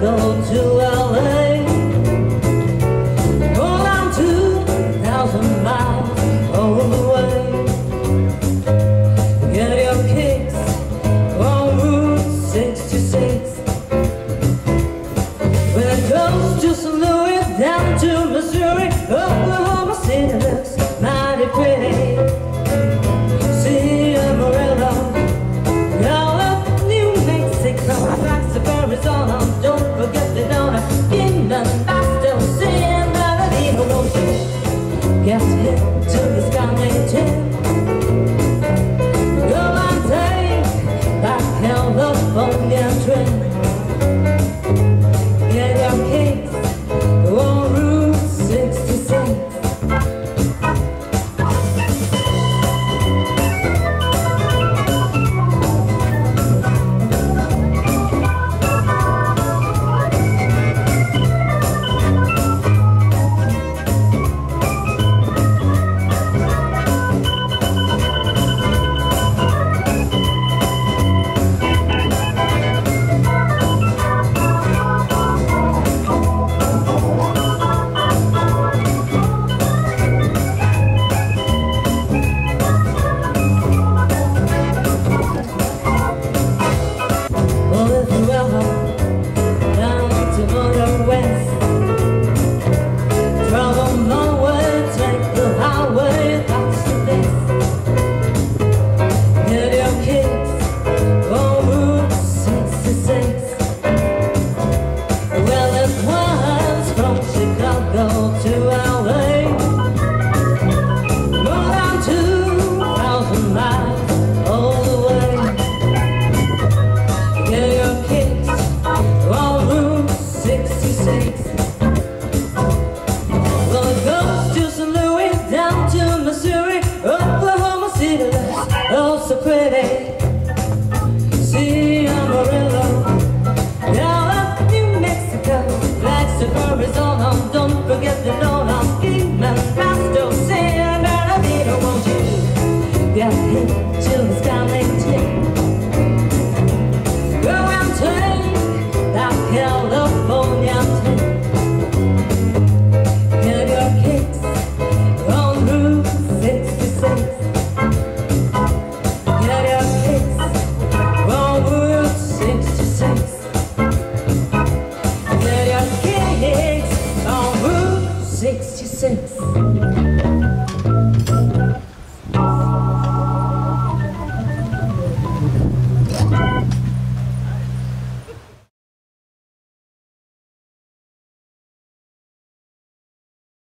go Yes, yeah, to the sky, battle to